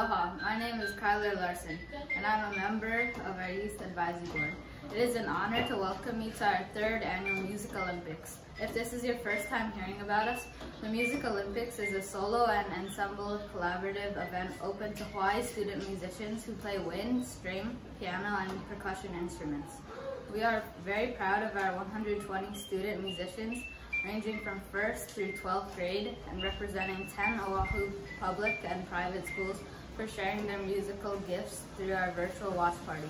Aloha, my name is Kyler Larson, and I'm a member of our Youth Advisory Board. It is an honor to welcome you to our third annual Music Olympics. If this is your first time hearing about us, the Music Olympics is a solo and ensemble collaborative event open to Hawaii student musicians who play wind, string, piano, and percussion instruments. We are very proud of our 120 student musicians ranging from 1st through 12th grade and representing 10 Oahu public and private schools for sharing their musical gifts through our virtual watch party.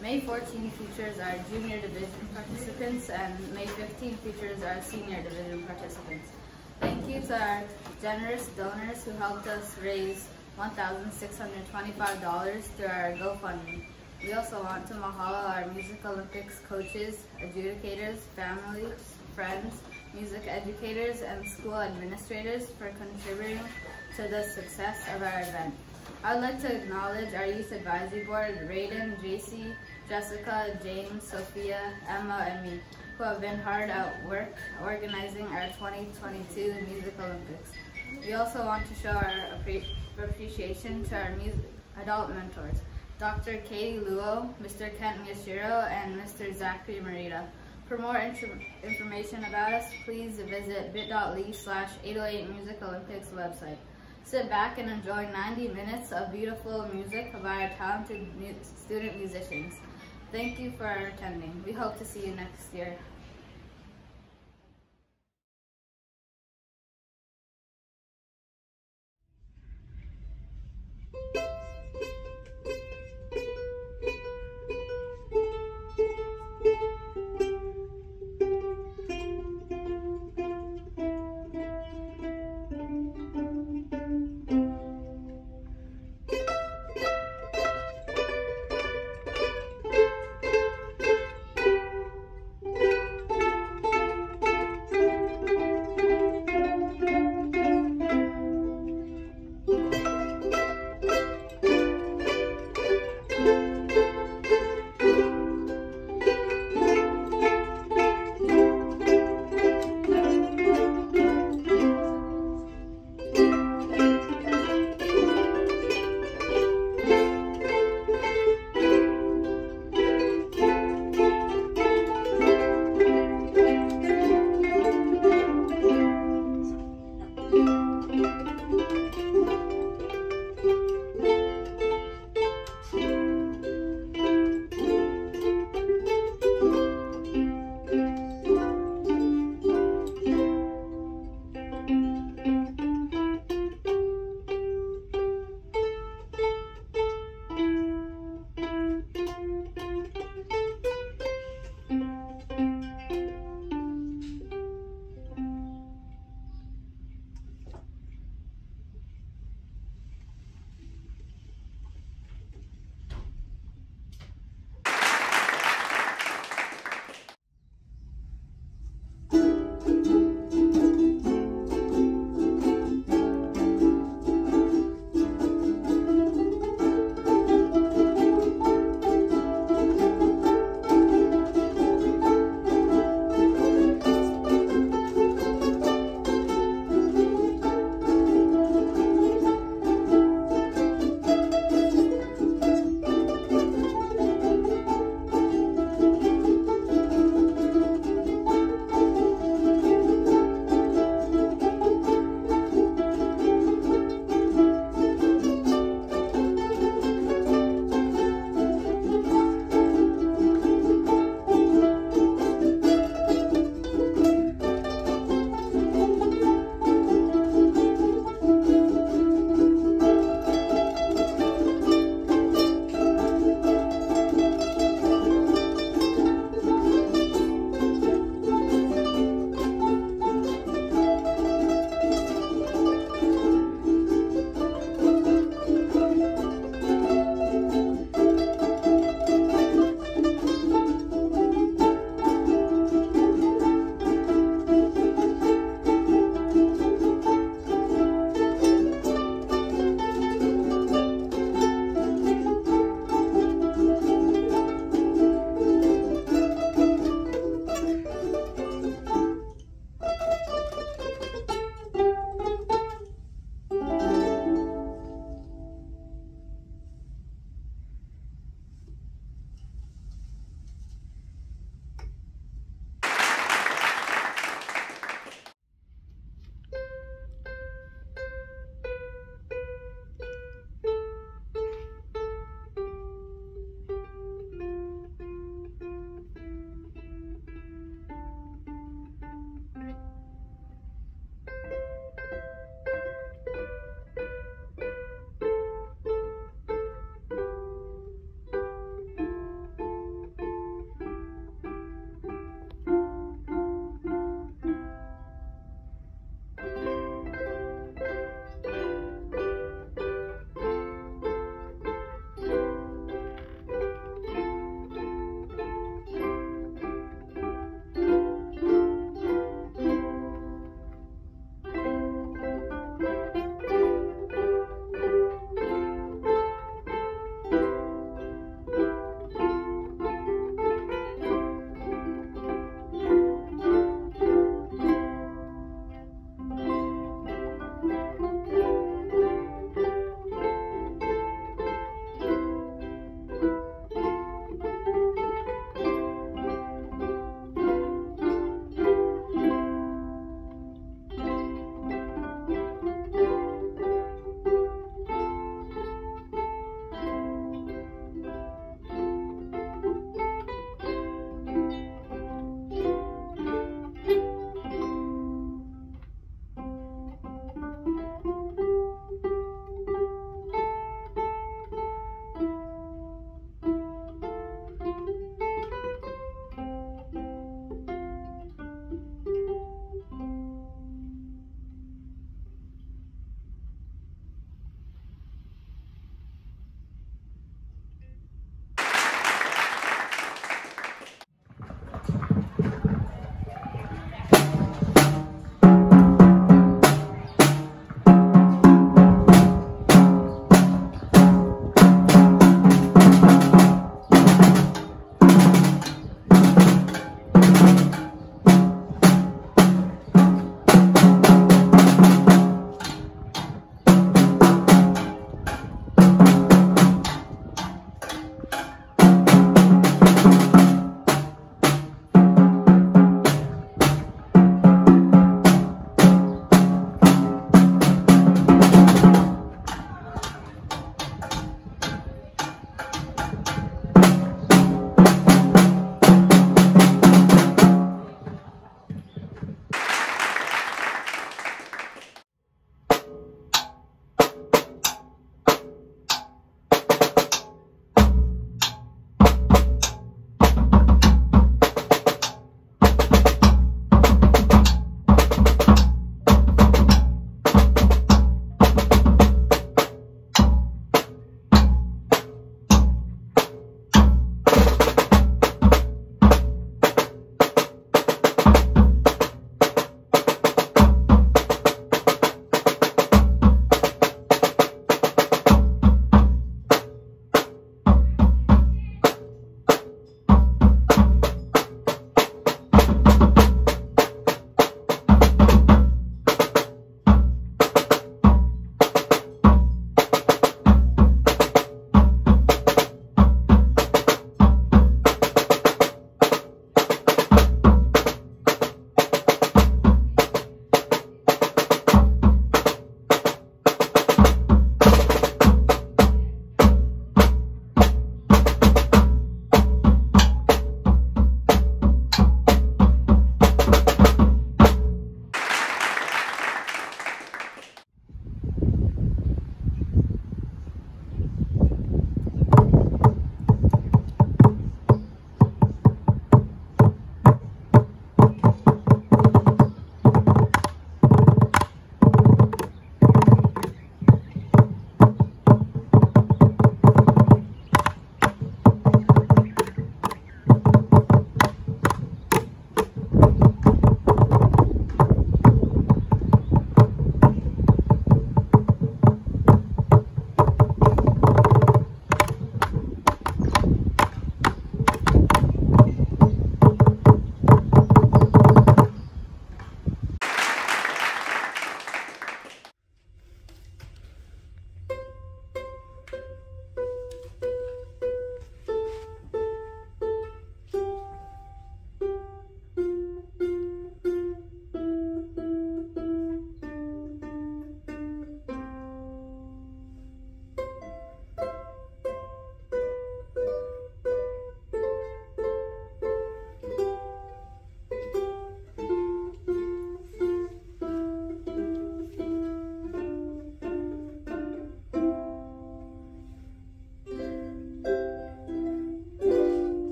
May 14 features our junior division participants and May 15 features our senior division participants. Thank you to our generous donors who helped us raise $1,625 through our GoFundMe. We also want to mahalo our Music Olympics coaches, adjudicators, families, friends, music educators, and school administrators for contributing to the success of our event. I would like to acknowledge our Youth Advisory Board, Raiden, JC, Jessica, James, Sophia, Emma, and me, who have been hard at work organizing our 2022 Music Olympics. We also want to show our appreciation to our music, adult mentors, Dr. Katie Luo, Mr. Kent Miyashiro, and Mr. Zachary Morita. For more information about us, please visit bit.ly slash 808 Music Olympics website. Sit back and enjoy 90 minutes of beautiful music by our talented mu student musicians. Thank you for attending. We hope to see you next year.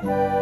Thank